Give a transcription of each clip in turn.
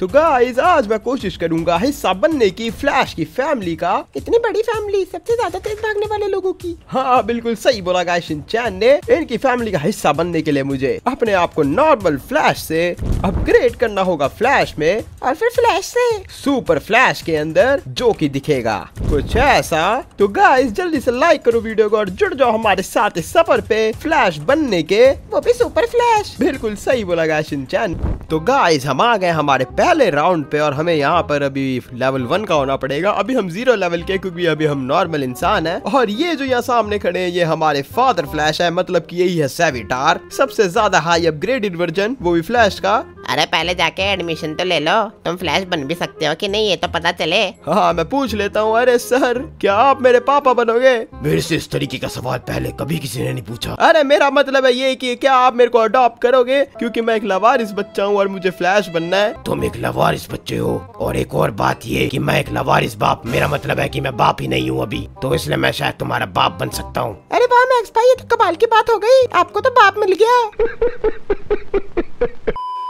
तो गाइस आज मैं कोशिश करूँगा हिस्सा बनने की फ्लैश की फैमिली का। इतनी बड़ी फैमिली सबसे ज़्यादा तेज भागने वाले लोगों की। हाँ बिल्कुल सही बोला गाइस शिनचैन ने। इनकी फैमिली का हिस्सा बनने के लिए मुझे अपने आप को नॉर्मल फ्लैश से अपग्रेड करना होगा फ्लैश में। और फिर फ्लैश से। सुपर फ्लैश के अंदर जो कि दिखेगा। कुछ ऐसा। तो गाइस जल्दी से लाइक करो वीडियो को और जुड़ जाओ हमारे साथ इस सफ़र पे फ्लैश बनने के। वो भी सुपर फ्लैश बिल्कुल सही बोला गाइस शिनचैन तो गाइस हम आ गए हमारे पहले राउंड पे और हमें यहाँ पर अभी लेवल वन का होना पड़ेगा। अभी हम ज़ीरो लेवल के क्योंकि अभी हम नॉर्मल इंसान हैं। और ये जो यहाँ सामने खड़े हैं ये हमारे फादर फ्लैश है मतलब कि यही है सेविटार सबसे ज़्यादा हाई अपग्रेडेड वर्जन वो भी फ्लैश का। अरे पहले जाके एडमिशन तो ले लो। तुम फ्लैश बन भी सकते हो कि नहीं ये तो पता चले। हाँ मैं पूछ लेता हूँ। अरे सर क्या आप मेरे पापा बनोगे? मेरे से इस तरीके का सवाल पहले कभी किसी ने नहीं पूछा। अरे मेरा मतलब है ये कि क्या आप मेरे को अडॉप्ट करोगे? क्योंकि मैं एक लवारिस बच्चा हूँ और मुझे फ्लैश बनना है। तुम एक लवारिस बच्चे हो। और एक और बात ये कि मैं एक लवारिस बाप मेरा मतलब है कि मैं बाप ही नहीं हूँ अभी। तो इसलिए मैं शायद तुम्हारा बाप बन सकता हूँ। अरे वाह मैक्स भाई ये तो कमाल की बात हो गई। आपको तो बाप मिल गया।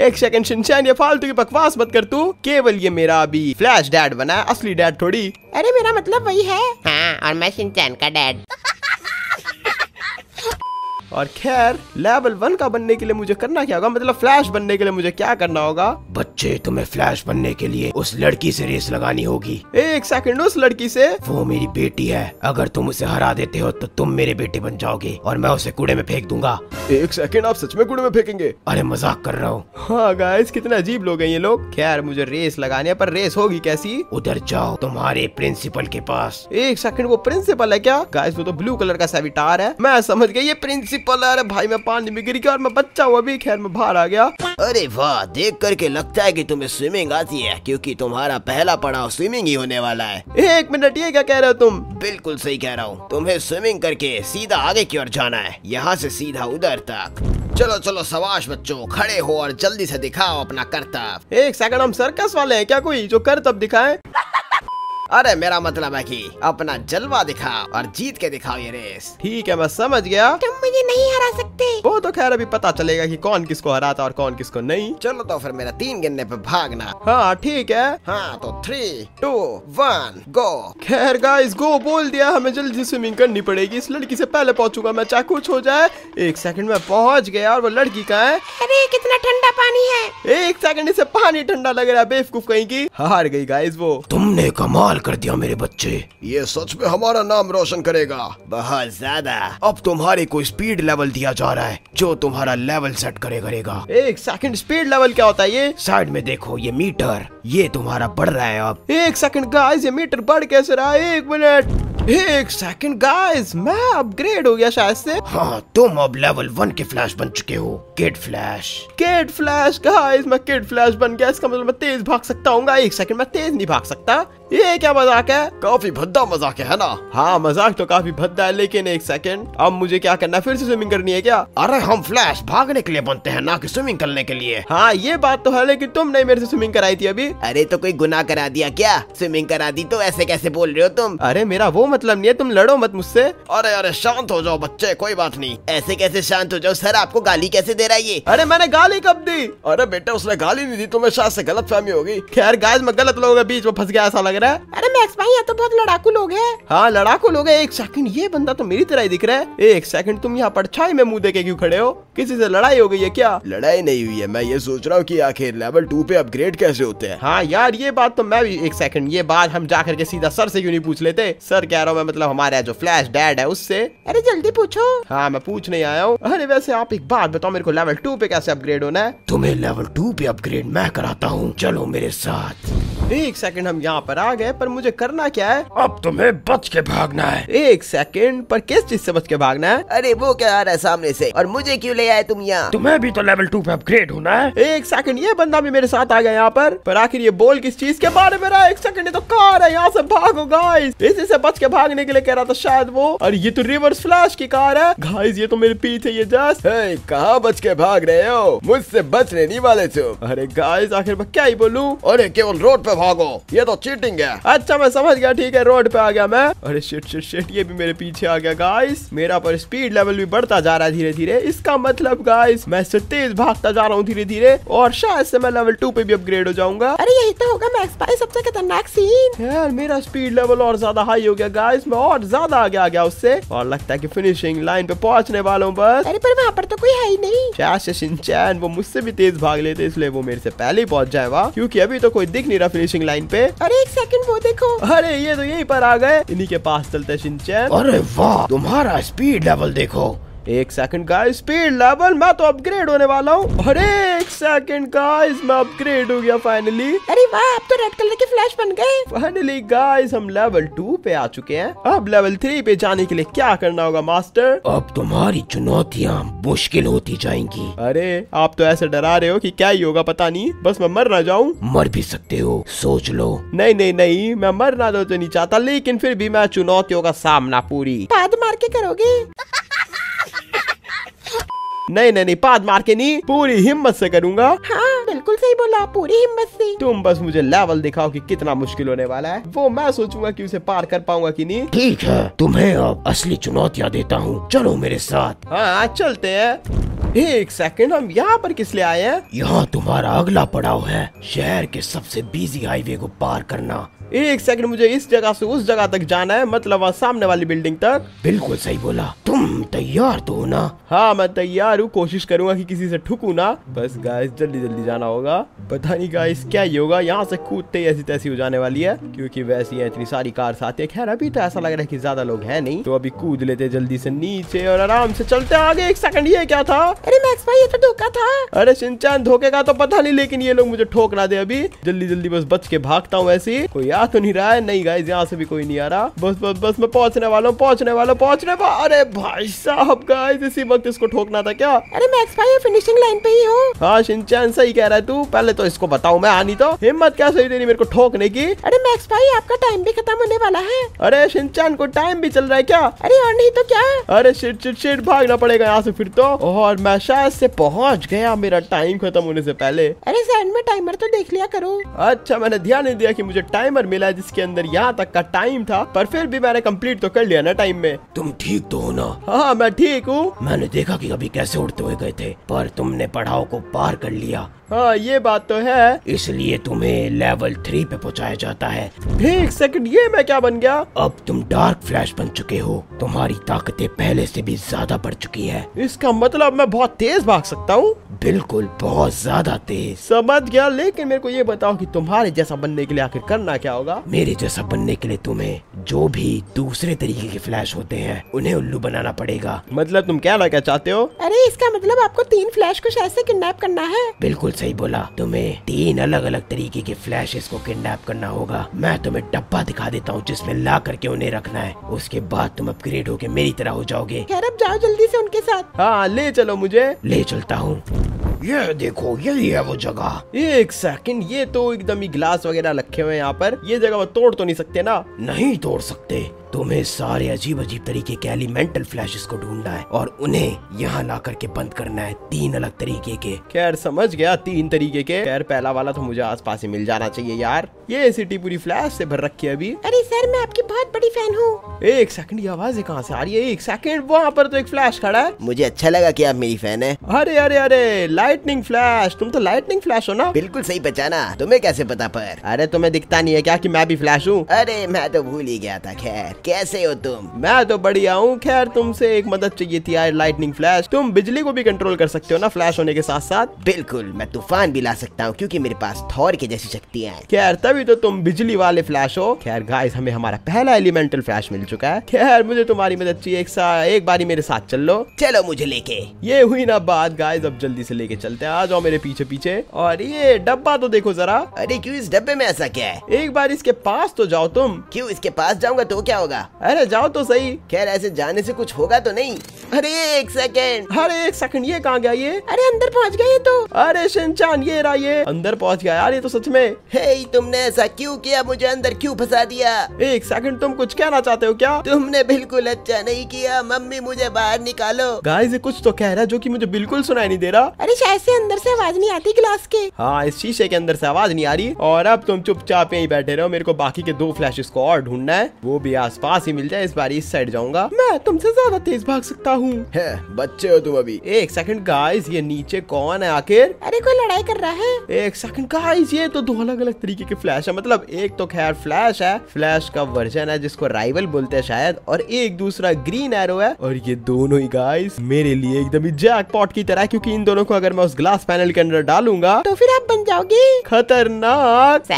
एक सेकंड शिनचैन ये फालतू की बकवास मत कर तू। केवल ये मेरा अभी फ्लैश डैड बना असली डैड थोड़ी। अरे मेरा मतलब वही है। हाँ और मैं शिनचैन का डैड और खैर लेवल वन का बनने के लिए मुझे करना क्या होगा? मतलब फ्लैश बनने के लिए मुझे क्या करना होगा? बच्चे तुम्हें फ्लैश बनने के लिए उस लड़की से रेस लगानी होगी। एक सेकंड उस लड़की से? वो मेरी बेटी है। अगर तुम उसे हरा देते हो तो तुम मेरे बेटे बन जाओगे और मैं उसे कूड़े में फेंक दूँगा। एक सेकंड आप सच में कूड़े में फेंकेंगे? अरे मज़ाक कर रहा हूँ। हाँ गाइस कितने अजीब लोग हैं ये लोग। खैर मुझे रेस लगानी है पर रेस होगी कैसी? उधर जाओ तुम्हारे प्रिंसिपल के पास। एक सेकंड वो प्रिंसिपल है क्या? गाइस वो तो ब्लू कलर का सेविटार है। मैं समझ गया ये प्रिंसिपल है अरे भाई मैं पानी में गिर गया और मैं बच्चा हूँ अभी खैर मैं बाहर आ गया। अरे वाह देख करके लगता है कि तुम्हें स्विमिंग आती है क्योंकि तुम्हारा पहला पड़ाव स्विमिंग ही होने वाला है। एक मिनट ये क्या कह रहे हो तुम? बिल्कुल सही कह रहा हूँ तुम्हें स्विमिंग करके सीधा आगे की ओर जाना है यहाँ से सीधा उधर तक। चलो चलो सवाश बच्चों खड़े हो और जल्दी से दिखाओ अपना करतब एक सेकंड हम सर्कस वाले हैं क्या कोई जो कर तब दिखाए? अरे मेरा मतलब है कि अपना जलवा दिखाओ और जीत के दिखाओ ये रेस ठीक है मैं समझ गया। तुम मुझे नहीं हरा सकते। वो तो खैर अभी पता चलेगा कि कौन किसको हराता और कौन किसको नहीं। चलो तो फिर मेरा तीन गिनने पे भागना। हाँ ठीक है। हाँ तो थ्री टू वन गो खैर गाइस गो बोल दिया हमें जल्दी स्विमिंग करनी पड़ेगी। इस लड़की से पहले पहुंचूँगा मैं चाहे कुछ हो जाए। एक सेकंड में पहुँच गया और वो लड़की का है। अरे कितना ठंडा पानी है। एक सेकंड इसे पानी ठंडा लग रहा है बेवकूफ़ कहीं की। हार गई गाइस वो। तुमने कमाल कर दिया मेरे बच्चे। ये सच में हमारा नाम रोशन करेगा। बहुत ज़्यादा। अब तुम्हारे को स्पीड लेवल दिया जा रहा है जो तुम्हारा लेवल सेट करे करेगा। एक सेकंड स्पीड लेवल क्या होता है ये? साइड में देखो ये मीटर ये तुम्हारा बढ़ रहा है अब। एक सेकंड गाइस ये मीटर बढ़ कैसे रहा है? एक मिनट एक सेकंड गाइस मैं अपग्रेड हो गया शायद से। हाँ तुम अब लेवल वन के फ्लैश बन चुके हो kid flash kid flash guys मैं किड फ्लैश बन गया इसका मतलब मैं तेज भाग सकता हूँ एक सेकंड मैं तेज नहीं भाग सकता। ये क्या मज़ाक है? काफ़ी भद्दा मज़ाक है ना? हाँ मज़ाक तो काफ़ी भद्दा है लेकिन एक सेकंड अब मुझे क्या करना है? फिर से स्विमिंग करनी है क्या? अरे हम फ्लैश भागने के लिए बनते हैं ना कि स्विमिंग करने के लिए। हाँ ये बात तो है लेकिन तुमने मेरे से स्विमिंग कराई थी अभी। अरे तो कोई गुना करा दिया क्या? स्विमिंग करा दी तो ऐसे कैसे बोल रहे हो तुम? अरे मेरा वो मतलब नहीं है तुम लड़ो मत मुझसे। अरे अरे शांत हो जाओ बच्चे कोई बात नहीं। ऐसे कैसे शांत हो जाओ? सर आपको गाली कैसे दे रहा है ये? अरे मैंने गाली कब दी? अरे बेटा उसने गाली नहीं दी तुम्हें शायद से गलत फहमी होगी। खैर गाइस मैं गलत लोगों के बीच में फंस गया ऐसा लग रहा है। अरे मैक्स भाई ये तो बहुत लड़ाकू लोग हैं। हाँ लड़ाकू लोग हैं। एक सेकंड ये बंदा तो मेरी तरह ही दिख रहा है। एक सेकंड तुम यहाँ परछाई में मुँह देके क्यों खड़े हो? किसी से लड़ाई हो गई है क्या? लड़ाई नहीं हुई है मैं ये सोच रहा हूँ कि आखिर लेवल टू पे अपग्रेड कैसे होते हैं। हाँ यार ये बात तो मैं भी एक सेकंड ये बात हम जाकर के सीधा सर से क्यों नहीं पूछ लेते? सर रहा हूँ मैं मतलब हमारा जो फ्लैश डैड है उससे। अरे जल्दी पूछो। हाँ मैं पूछने आया हूँ। अरे वैसे आप एक बात बताओ, मेरे को लेवल टू पे कैसे अपग्रेड होना है? तुम्हें लेवल टू पे अपग्रेड मैं कराता हूँ। चलो मेरे साथ। एक सेकंड हम यहाँ पर आ गए पर मुझे करना क्या है? अब तुम्हें बच के भागना है। एक सेकंड पर किस चीज़ से बच के भागना है? अरे वो क्या आ रहा है सामने से? और मुझे क्यों ले आए तुम यहाँ? तुम्हें भी तो लेवल टू पे अपग्रेड होना है। एक सेकंड ये बंदा भी मेरे साथ आ गया यहाँ पर। पर आखिर ये बोल किस चीज़ के बारे में रहा एक सेकंड ये तो कार है यहाँ से भागो गाइस इसी से बच के भागने के लिए कह रहा था शायद वो। और ये तो रिवर्स फ्लैश की कार है। गाइस ये तो मेरे पीछे ये जस्ट कहाँ बच के भाग रहे हो? मुझसे बचने नहीं वाले तुम। अरे गाइस आखिर मैं क्या ही बोलूँ? अरे केवल रोड पे भागो। ये तो चीटिंग है। अच्छा मैं समझ गया ठीक है रोड पे आ गया मैं। अरे शिट शिट शिट ये भी मेरे पीछे आ गया गाइस मेरा पर स्पीड लेवल भी बढ़ता जा रहा है धीरे धीरे इसका मतलब गाइस मैं इससे तेज भागता जा रहा हूँ धीरे धीरे और शायद से मैं लेवल टू पे भी अपग्रेड हो जाऊँगा। अरे यही तो होगा मैक्स भाई सबसे खतरनाक सीन यार मेरा स्पीड लेवल और ज़्यादा हाई हो गया गाइस मैं और ज़्यादा आगे आ गया उससे। और लगता है की फिनिशिंग लाइन पे पहुँचने वाला हूँ बस। अरे पर वहाँ पर तो कोई है ही नहीं। शिनचैन वो मुझसे भी तेज भाग लेते इसलिए वो मेरे से पहले ही पहुँच जाए वहाँ। क्योंकि अभी तो कोई दिख नहीं रहा फिनिशिंग लाइन पे। अरे एक सेकंड वो देखो। अरे ये तो यहीं पर आ गए। इन्हीं के पास चलते शिनचैन। अरे वाह तुम्हारा स्पीड लेवल देखो। एक सेकंड गाइस स्पीड लेवल मैं तो अपग्रेड होने वाला हूँ। अरे एक सेकंड गाइस मैं अपग्रेड हो गया फाइनली अरे वाह आप तो रेड कलर के फ्लैश बन गए। फाइनली गाइस हम लेवल टू पे आ चुके हैं। अब लेवल थ्री पे जाने के लिए क्या करना होगा मास्टर अब तुम्हारी चुनौतियाँ मुश्किल होती जाएँगी। अरे आप तो ऐसे डरा रहे हो कि क्या ही होगा पता नहीं। बस मैं मर ना जाऊँ। मर भी सकते हो सोच लो। नहीं नहीं नहीं मैं मरना तो, तो नहीं चाहता लेकिन फिर भी मैं चुनौतियों का सामना पूरी। पाद मार के करोगे? नहीं नहीं नहीं पाद मार के नहीं पूरी हिम्मत से करूँगा। हाँ बिल्कुल सही बोला पूरी हिम्मत से। तुम बस मुझे लेवल दिखाओ कि कितना मुश्किल होने वाला है। वो मैं सोचूँगा कि उसे पार कर पाऊँगा कि नहीं। ठीक है तुम्हें अब असली चुनौतियाँ देता हूँ। चलो मेरे साथ। हाँ चलते हैं। एक सेकंड हम यहाँ पर किस लिए आए हैं? यहाँ तुम्हारा अगला पड़ाव है शहर के सबसे बिज़ी हाईवे को पार करना। एक सेकंड मुझे इस जगह से उस जगह तक जाना है मतलब वहाँ सामने वाली बिल्डिंग तक। बिल्कुल सही बोला। तुम तैयार तो हो ना? हाँ मैं तैयार हूँ। कोशिश करूँगा कि किसी से ठुकू ना। बस गाइस जल्दी जल्दी जाना होगा। पता नहीं गाइस क्या ही होगा? यहाँ से कूदते ही ऐसी तैसी हो जाने वाली है क्योंकि वैसी है इतनी सारी कार आती है। खैर अभी तो ऐसा लग रहा है की ज़्यादा लोग है नहीं। तो अभी कूद लेते जल्दी से नीचे और आराम से चलते आगे। एक सेकंड ये क्या था? अरे मैक्स भाई ये तो धोखा था। अरे सिंचान धोखे का तो पता नहीं लेकिन ये लोग मुझे ठोक ना दे अभी। जल्दी जल्दी बस बच के भागता हूँ ऐसे कोई आ तो नहीं रहा है। नहीं गाइस यहाँ से भी कोई नहीं आ रहा। बस बस बस मैं पहुँचने वाला हूँ पहुँचने वाला पहुँचने वाला अरे भाई साहब गाइस इसी वक्त इसको ठोकना था क्या? अरे मैक्स भाई फिनिशिंग लाइन पे ही हो। हाँ शिनचैन सही कह रहा है तू। पहले तो इसको बताऊ मैं आनी तो। हिम्मत क्या सही तेरी मेरे को ठोकने की? अरे मैक्स भाई आपका टाइम भी खत्म होने वाला है। अरे शिनचैन को टाइम भी चल रहा है क्या? अरे और नहीं तो क्या? अरे शिट शिट शिट भागना पड़ेगा यहाँ से फिर तो। और मैं शायद से पहुँच गया मेरा टाइम खत्म होने से पहले। अरे साइड में टाइमर तो देख लिया करो। अच्छा मैंने ध्यान नहीं दिया कि मुझे टाइमर मिला जिसके अंदर यहाँ तक का टाइम था पर फिर भी मैंने कंप्लीट तो कर लिया ना टाइम में। तुम ठीक तो हो ना? हाँ मैं ठीक हूँ। मैंने देखा कि अभी कैसे उड़ते हुए गए थे पर तुमने पढ़ाओ को पार कर लिया। हाँ ये बात तो है। इसलिए तुम्हें लेवल थ्री पे पहुँचाया जाता है। एक सेकंड ये मैं क्या बन गया? अब तुम डार्क फ्लैश बन चुके हो। तुम्हारी ताकतें पहले से भी ज़्यादा बढ़ चुकी है। इसका मतलब मैं बहुत तेज भाग सकता हूँ? बिल्कुल बहुत ज़्यादा तेज। समझ गया लेकिन मेरे को ये बताओ कि तुम्हारे जैसा बनने के लिए आखिर करना क्या होगा? मेरे जैसा बनने के लिए तुम्हें जो भी दूसरे तरीके के फ्लैश होते हैं उन्हें उल्लू बनाना पड़ेगा। मतलब तुम क्या चाहते हो? अरे इसका मतलब आपको तीन फ्लैश को शायद से किडनैप करना है। बिल्कुल सही बोला। तुम्हें तीन अलग अलग तरीके के फ्लैशेस को किडनैप करना होगा। मैं तुम्हें डब्बा दिखा देता हूँ जिसमें ला करके उन्हें रखना है। उसके बाद तुम अपग्रेड होके मेरी तरह हो जाओगे। खैर अब जाओ जल्दी से उनके साथ। हाँ ले चलो मुझे। ले चलता हूँ। ये देखो यही है वो जगह। एक सेकंड ये तो एकदम ही ग्लास वगैरह रखे हुए हैं यहाँ पर। ये जगह वो तोड़ तो नहीं सकते ना? नहीं तोड़ सकते। तुम्हें सारे अजीब अजीब तरीके के एलिमेंटल फ्लैशेस को ढूंढना है और उन्हें यहाँ ला करके बंद करना है तीन अलग तरीके के। खैर समझ गया तीन तरीके के। खैर पहला वाला तो मुझे आसपास ही मिल जाना चाहिए यार। ये सिटी पूरी फ्लैश से भर रखी है अभी। अरे सर मैं आपकी बहुत बड़ी फ़ैन हूँ। एक सेकंड ये आवाज़ कहाँ से आ रही है? एक सेकंड वहाँ पर तो एक फ्लैश खड़ा है। मुझे अच्छा लगा की आप मेरी फ़ैन है। अरे अरे अरे लाइटनिंग फ्लैश तुम तो लाइटनिंग फ्लैश हो ना? बिल्कुल सही पहचाना। तुम्हें कैसे पता पर? अरे तुम्हें दिखता नहीं है क्या की मैं भी फ्लैश हूँ? अरे मैं तो भूल ही गया था खैर। कैसे हो तुम? मैं तो बढ़िया हूँ। खैर तुमसे एक मदद चाहिए थी यार लाइटनिंग फ्लैश तुम बिजली को भी कंट्रोल कर सकते हो ना फ्लैश होने के साथ साथ बिल्कुल मैं तूफ़ान भी ला सकता हूँ क्यूँकी मेरे पास थौर की जैसी शक्तियाँ हैं। खैर तभी तो तुम बिजली वाले फ्लैश हो। खैर गाइस हमें हमारा पहला एलिमेंटल फ्लैश मिल चुका है। खैर मुझे तुम्हारी मदद चाहिए। एक एक बारी मेरे साथ चल। लो चलो मुझे लेके। ये हुई ना बात गाइस अब जल्दी से लेके चलते हैं। आ जाओ मेरे पीछे पीछे और ये डब्बा तो देखो जरा। अरे क्यों इस डब्बे में ऐसा क्या है? एक बार इसके पास तो जाओ तुम। क्यों इसके पास जाऊँगा तो क्या होगा? होगा। अरे जाओ तो सही। खैर ऐसे जाने से कुछ होगा तो नहीं। अरे एक सेकेंड अरे एक सेकंड ये कहाँ गया ये? अरे अंदर पहुँच गए ये तो। अरे शिनचान ये रहा ये। अंदर पहुँच गया यार ये तो सच में। हे तुमने ऐसा क्यों किया? मुझे अंदर क्यों फंसा दिया? एक सेकंड तुम कुछ कहना चाहते हो क्या? तुमने बिल्कुल अच्छा नहीं किया। मम्मी मुझे बाहर निकालो। गाइस ये कुछ तो कह रहा है जो की मुझे बिल्कुल सुनाई नहीं दे रहा। अरे शायद से अंदर से आवाज़ नहीं आती गिलास के। हाँ इस शीशे के अंदर से आवाज़ नहीं आ रही। और अब तुम चुपचाप यहीं बैठे रहो। मेरे को बाकी के दो फ्लैश को और ढूंढना है। वो भी आसपास ही मिल जाए इस बार इस साइड जाऊँगा। मैं तुमसे ज़्यादा तेज भाग सकता हूँ। बच्चे हो तुम अभी। एक सेकंड गाइस ये नीचे कौन है आखिर? अरे कोई लड़ाई कर रहा है? एक सेकंड गाइस ये तो दो अलग अलग तरीके के फ्लैश है। मतलब एक तो खैर फ्लैश है फ्लैश का वर्जन है जिसको राइवल बोलते हैं शायद और एक दूसरा ग्रीन एरो है। और ये दोनों ही गाइस मेरे लिए एकदम ही जैकपॉट की तरह क्योंकि इन दोनों को अगर मैं उस ग्लास पैनल के अंदर डालूँगा तो फिर आप बन जाओगे। खतरनाक।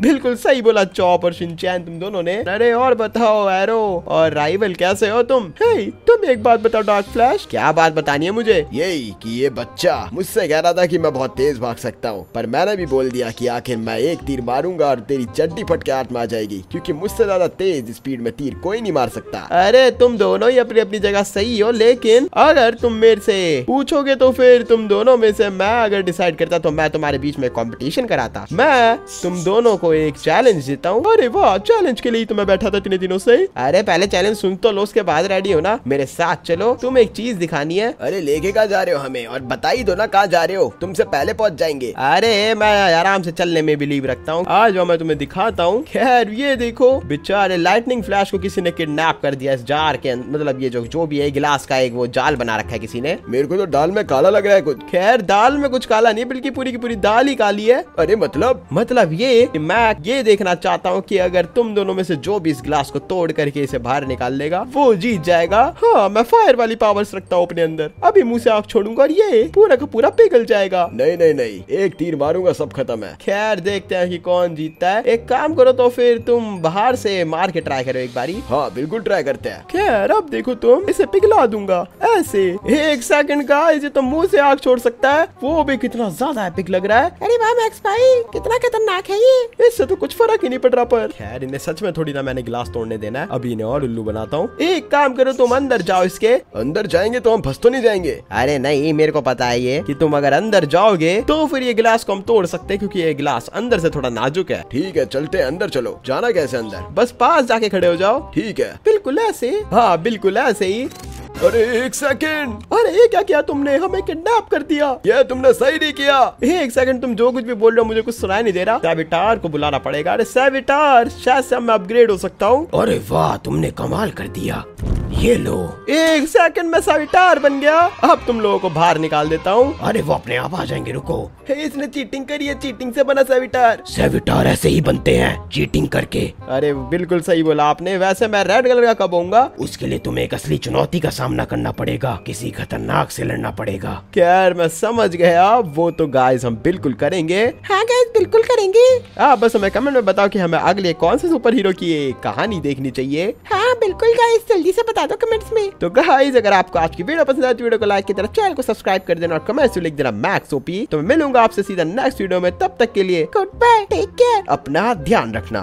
बिल्कुल सही बोला चौप और शिनचैन तुम दोनों ने। अरे और बताओ एरो और राइवल कैसे हो तुम? हे तुम एक बात बताओ डार्क फ्लैश क्या बात बतानी है मुझे? यही कि ये बच्चा मुझसे कह रहा था कि मैं बहुत तेज भाग सकता हूँ पर मैंने भी बोल दिया कि आखिर मैं एक तीर मारूँगा और तेरी चड्डी फट के हाथ में आ जाएगी क्योंकि मुझसे ज़्यादा तेज स्पीड में तीर कोई नहीं मार सकता। अरे तुम दोनों ही अपनी अपनी जगह सही हो लेकिन अगर तुम मेरे से पूछोगे तो फिर तुम दोनों में से मैं अगर डिसाइड करता तो मैं तुम्हारे बीच में कॉम्पिटिशन कराता। मैं तुम दोनों को एक चैलेंज देता हूँ। अरे वाह चैलेंज के लिए तो मैं बैठा था इतने दिनों से? अरे पहले चैलेंज सुन तो लो उसके बाद रेडी हो ना। मेरे साथ चलो। तुम एक चीज़ दिखानी है। अरे लेके कहा जा रहे हो हमें? और बता ही दो ना कहा जा रहे हो। तुमसे पहले पहुँच जाएँगे। अरे मैं आराम से चलने में बिलीव रखता हूँ। आज मैं तुम्हें दिखाता हूँ। खैर ये देखो। बेचारे लाइटनिंग फ्लैश को किसी ने किडनैप कर दिया इस जार के मतलब ये जो जो भी है गिलास का एक वो जाल बना रखा है किसी ने। मेरे को तो दाल में काला लग रहा है कुछ। खैर दाल में कुछ काला नहीं बल्कि पूरी की पूरी दाल ही काली है। अरे मतलब? मतलब ये कि मैं ये देखना चाहता हूँ कि अगर तुम दोनों में से जो भी इस गिलास को तोड़ करके इसे बाहर निकाल लेगा वो जीत जाएगा। हाँ मैं फायर वाली पावर्स रखता हूँ अपने अंदर। अभी मुँह से आग छोड़ूँगा और ये पूरा का पूरा पिघल जाएगा। नहीं नहीं नहीं। एक तीर मारूँगा सब खत्म है। खैर देखते हैं कि कौन जीतता है। एक काम करो तो फिर तुम बाहर से मार के ट्राई करो एक बारी। हाँ बिल्कुल ट्राई करते हैं। खैर अब देखो तुम इसे पिघला दूँगा। ऐसे एक सेकंड का इसे तो मुँह से आग छोड़ सकता है। वो भी कितना ज़्यादा एपिक लग रहा है। अरे वाह मैक्स भाई कितना खतरनाक है ये। इससे तो कुछ फ़र्क ही नहीं पड़ रहा पर। खैर इन्हें सच में थोड़ी ना मैंने गिलास तोड़ने देना। है अभी इन्हें और उल्लू बनाता हूँ। एक काम करो तुम अंदर जाओ इसके। अंदर जाएँगे तो हम फंस तो नहीं जाएँगे। अरे नहीं मेरे को पता है ये कि तुम अगर अंदर जाओगे तो फिर ये गिलास को हम तोड़ सकते हैं क्यूँकी ये गिलास अंदर से थोड़ा नाजुक है। ठीक है चलते अंदर चलो। जाना कैसे अंदर? बस पास जाके खड़े हो जाओ। ठीक है। बिल्कुल ऐसे हाँ बिल्कुल ऐसे ही। अरे एक सेकंड। अरे ये क्या किया तुमने? हमें किडनैप कर दिया। ये तुमने सही नहीं किया। एक सेकंड, तुम जो कुछ भी बोल रहे हो, मुझे कुछ सुनाई नहीं दे रहा। सेविटार को बुलाना पड़ेगा। अरे सेविटार शायद से मैं अपग्रेड हो सकता हूँ। अरे वाह, तुमने कमाल कर दिया। ये लो। एक सेकंड में सैविटार बन गया। अब तुम लोगों को बाहर निकाल देता हूँ। अरे वो अपने आप आ जाएँगे रुको। इसने चीटिंग करी है चीटिंग से बना सैविटार सेविटार ऐसे ही बनते हैं चीटिंग करके। अरे बिल्कुल सही बोला आपने। वैसे मैं रेड कलर का कब होऊँगा? उसके लिए तुम्हें एक असली चुनौती का सामना करना पड़ेगा। किसी खतरनाक से लड़ना पड़ेगा। खैर मैं समझ गया। वो तो गाइस हम बिल्कुल करेंगे। हाँ गाइस बिल्कुल करेंगे। आप बस हमें कमेंट में बताओ कि हमें अगले कौन से सुपर हीरो की कहानी देखनी चाहिए। हाँ बिल्कुल गाइस जल्दी से बता दो कमेंट्स में। तो गाइस अगर आपको आज की वीडियो पसंद आए तो वीडियो को लाइक की तरह चैनल को सब्सक्राइब कर देना और कमेंट्स लिख देना मैक्स ओपी तो मैं मिलूँगा आपसे सीधा नेक्स्ट वीडियो में, तब तक के लिए गुड बाय टेक केयर अपना ध्यान रखना।